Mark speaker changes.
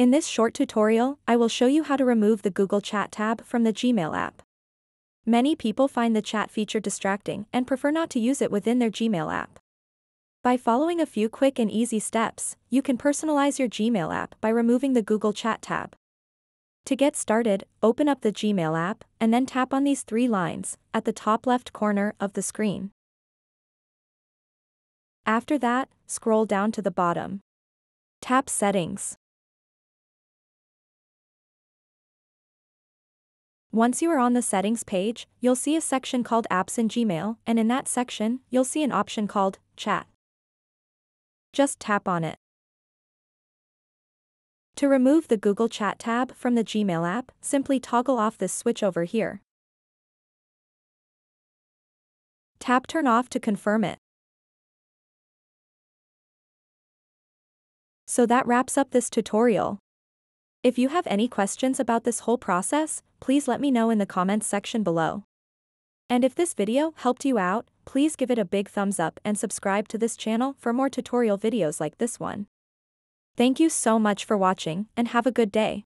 Speaker 1: In this short tutorial, I will show you how to remove the Google Chat tab from the Gmail app. Many people find the chat feature distracting and prefer not to use it within their Gmail app. By following a few quick and easy steps, you can personalize your Gmail app by removing the Google Chat tab. To get started, open up the Gmail app and then tap on these three lines at the top left corner of the screen. After that, scroll down to the bottom. Tap Settings. Once you are on the settings page, you'll see a section called Apps in Gmail, and in that section, you'll see an option called Chat. Just tap on it. To remove the Google Chat tab from the Gmail app, simply toggle off this switch over here. Tap Turn Off to confirm it. So that wraps up this tutorial. If you have any questions about this whole process, please let me know in the comments section below. And if this video helped you out, please give it a big thumbs up and subscribe to this channel for more tutorial videos like this one. Thank you so much for watching and have a good day.